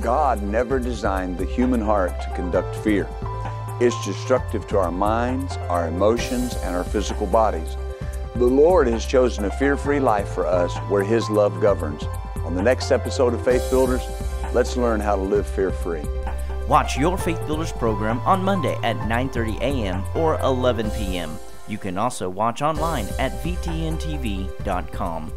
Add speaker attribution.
Speaker 1: God never designed the human heart to conduct fear. It's destructive to our minds, our emotions, and our physical bodies. The Lord has chosen a fear free life for us where His love governs. On the next episode of Faith Builders, let's learn how to live fear free.
Speaker 2: Watch your Faith Builders program on Monday at 9:30 a.m. or 11 p.m. You can also watch online at vtntv.com.